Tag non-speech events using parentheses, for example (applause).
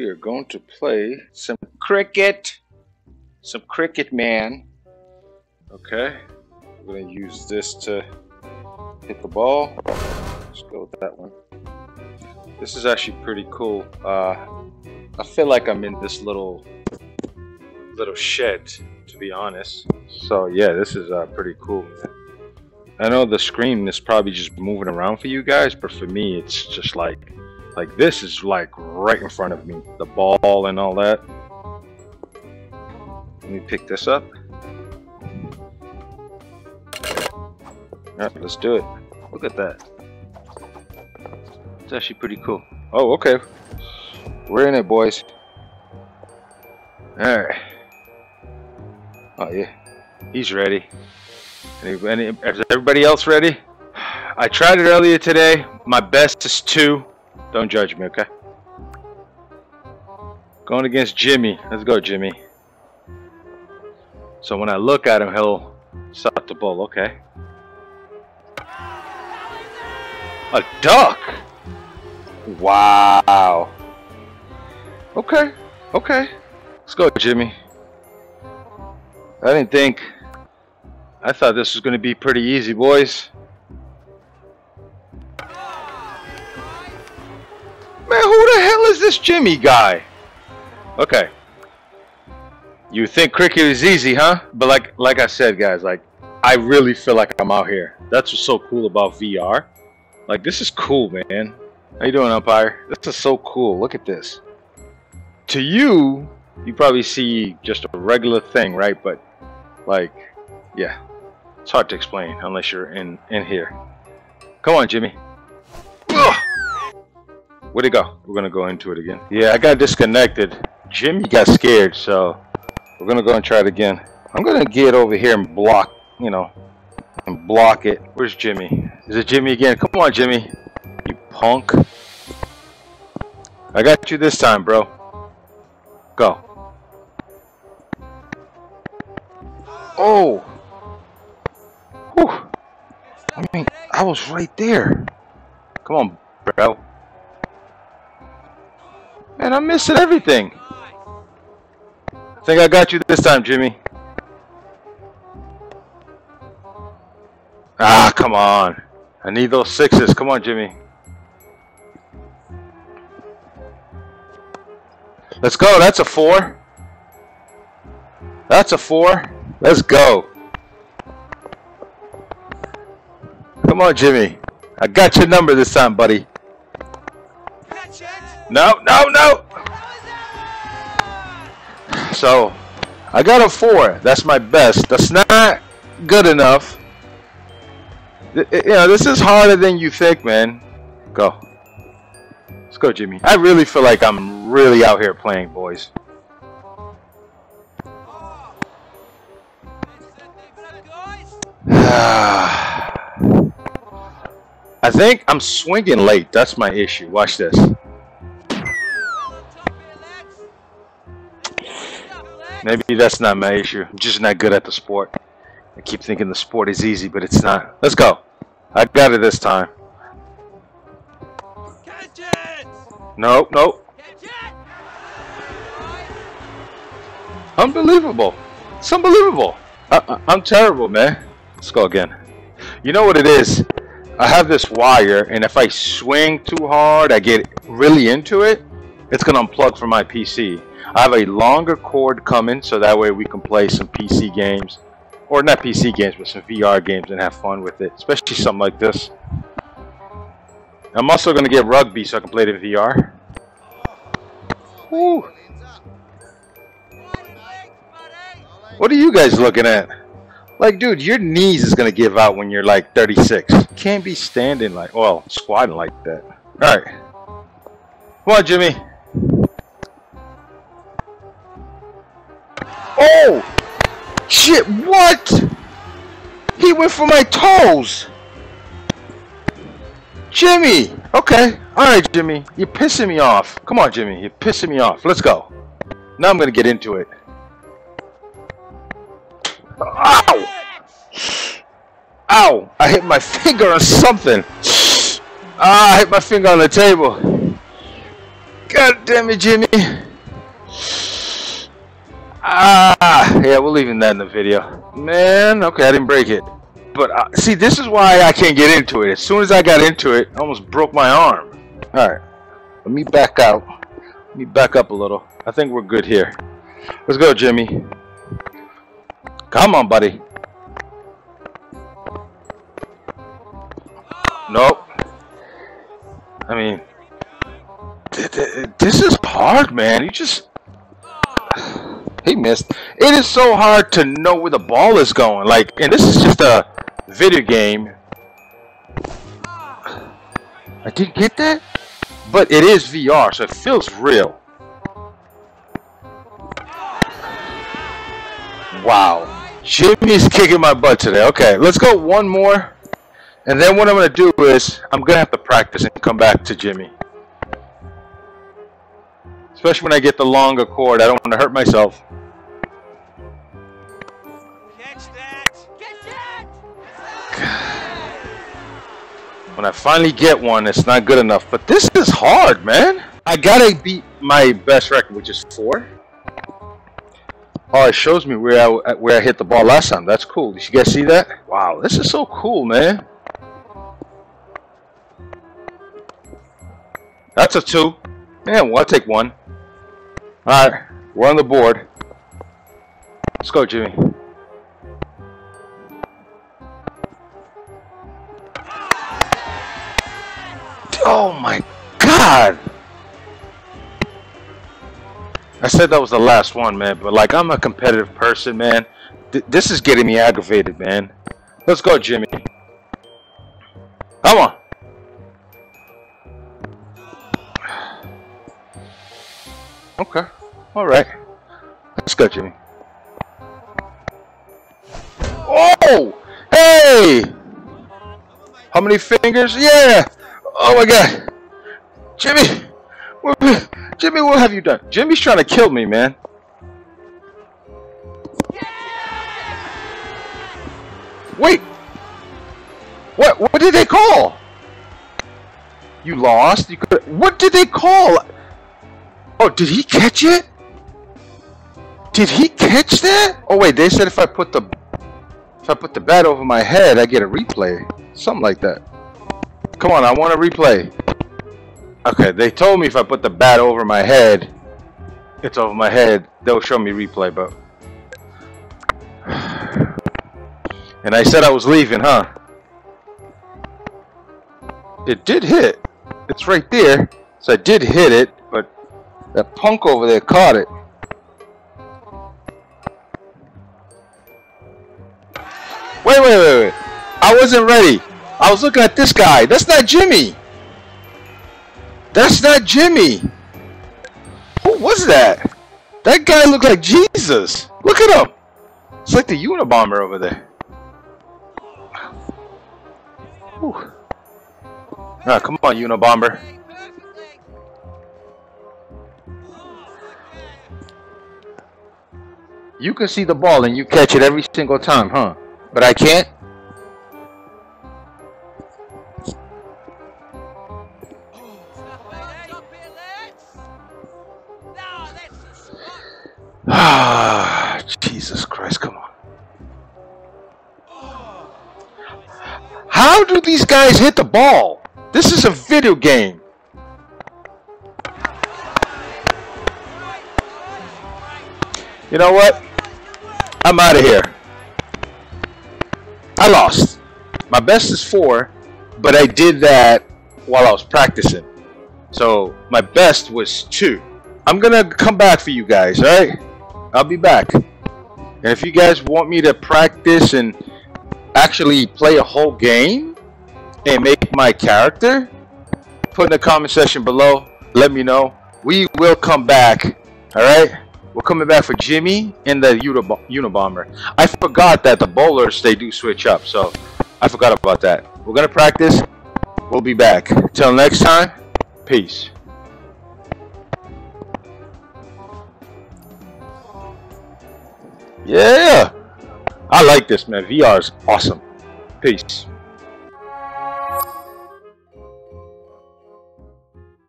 we are going to play some cricket. Some cricket, man. Okay. We're going to use this to hit the ball. Let's go with that one. This is actually pretty cool. Uh, I feel like I'm in this little little shed, to be honest. So yeah, this is uh, pretty cool. I know the screen is probably just moving around for you guys, but for me, it's just like like this is like right in front of me. The ball and all that. Let me pick this up. Alright, let's do it. Look at that. It's actually pretty cool. Oh, okay. We're in it, boys. Alright. Oh, yeah. He's ready. Any, any, is everybody else ready? (sighs) I tried it earlier today. My best is two. Don't judge me, okay? Going against Jimmy. Let's go, Jimmy. So when I look at him, he'll start the ball. Okay. A duck? Wow. Okay. Okay. Let's go, Jimmy. I didn't think... I thought this was going to be pretty easy, boys. Man, who the hell is this Jimmy guy? Okay. You think cricket is easy, huh? But like like I said, guys, like I really feel like I'm out here. That's what's so cool about VR. Like this is cool, man. How you doing, umpire? This is so cool. Look at this. To you, you probably see just a regular thing, right? But like, yeah, it's hard to explain unless you're in in here. Come on, Jimmy. Where'd it go? We're gonna go into it again. Yeah, I got disconnected. Jimmy got scared, so we're gonna go and try it again. I'm gonna get over here and block, you know, and block it. Where's Jimmy? Is it Jimmy again? Come on, Jimmy. You punk. I got you this time, bro. Go. Oh! Whew. I mean, I was right there. Come on, bro. Man, I'm missing everything. I think I got you this time, Jimmy. Ah, come on. I need those sixes. Come on, Jimmy. Let's go. That's a four. That's a four. Let's go. Come on, Jimmy. I got your number this time, buddy. No, no, no. So, I got a four. That's my best. That's not good enough. You know, this is harder than you think, man. Go. Let's go, Jimmy. I really feel like I'm really out here playing, boys. (sighs) I think I'm swinging late. That's my issue. Watch this. Maybe that's not my issue. I'm just not good at the sport. I keep thinking the sport is easy, but it's not. Let's go. I got it this time. Catch it! Nope, nope. Catch it! Unbelievable. It's unbelievable. I, am terrible, man. Let's go again. You know what it is? I have this wire, and if I swing too hard, I get really into it, it's going to unplug from my PC. I have a longer cord coming so that way we can play some PC games or not PC games but some VR games and have fun with it especially something like this I'm also going to get rugby so I can play it in VR Woo. What are you guys looking at? Like, dude, your knees is going to give out when you're like 36. You can't be standing like, well, squatting like that. Alright. Come on, Jimmy. Oh! Shit, what? He went for my toes! Jimmy! Okay, alright, Jimmy. You're pissing me off. Come on, Jimmy. You're pissing me off. Let's go. Now I'm gonna get into it. Ow! Ow! I hit my finger on something. Ah, I hit my finger on the table. God damn it, Jimmy. Ah, yeah, we're leaving that in the video. Man, okay, I didn't break it. But uh, see, this is why I can't get into it. As soon as I got into it, I almost broke my arm. All right, let me back out. Let me back up a little. I think we're good here. Let's go, Jimmy. Come on, buddy. Nope. I mean, this is hard, man. You just he missed. It is so hard to know where the ball is going. Like, and this is just a video game. I didn't get that, but it is VR, so it feels real. Wow. Jimmy's kicking my butt today. Okay, let's go one more. And then what I'm going to do is, I'm going to have to practice and come back to Jimmy. Especially when I get the longer cord. I don't want to hurt myself. Catch that! Catch that! (sighs) When I finally get one, it's not good enough. But this is hard, man. I gotta beat my best record, which is four. Oh, it shows me where I where I hit the ball last time. That's cool. Did you guys see that? Wow, this is so cool, man. That's a two. Yeah, well, I'll take one. Alright, we're on the board. Let's go, Jimmy. Oh my god! I said that was the last one, man, but like I'm a competitive person, man. Th this is getting me aggravated, man. Let's go, Jimmy. Come on. Okay. Alright. Let's go, Jimmy. Oh! Hey! How many fingers? Yeah! Oh my god! Jimmy! Jimmy, what have you done? Jimmy's trying to kill me, man. Wait! What? What did they call? You lost? You could. What did they call? Oh, did he catch it? Did he catch that? Oh wait, they said if I put the if I put the bat over my head, I get a replay. Something like that. Come on, I want a replay. Okay, they told me if I put the bat over my head, it's over my head, they'll show me replay, but (sighs) and I said I was leaving, huh? It did hit. It's right there. So I did hit it, but that punk over there caught it. Wait, wait, wait, wait. I wasn't ready. I was looking at this guy. That's not Jimmy. That's not Jimmy. Who was that? That guy looked like Jesus. Look at him. It's like the Unabomber over there. Whew. Ah, come on, Unabomber. You can see the ball and you catch it every single time, huh? But I can't? Ah, Jesus Christ, come on. How do these guys hit the ball? This is a video game. You know what? I'm out of here. I lost. My best is four, but I did that while I was practicing. So my best was two. I'm gonna come back for you guys, alright? I'll be back. And if you guys want me to practice and actually play a whole game and make my character, put in the comment section below. Let me know. We will come back. Alright? We're coming back for Jimmy and the Unabomber. I forgot that the bowlers, they do switch up. So, I forgot about that. We're going to practice. We'll be back. Till next time, peace. Yeah! I like this, man. VR is awesome. Peace.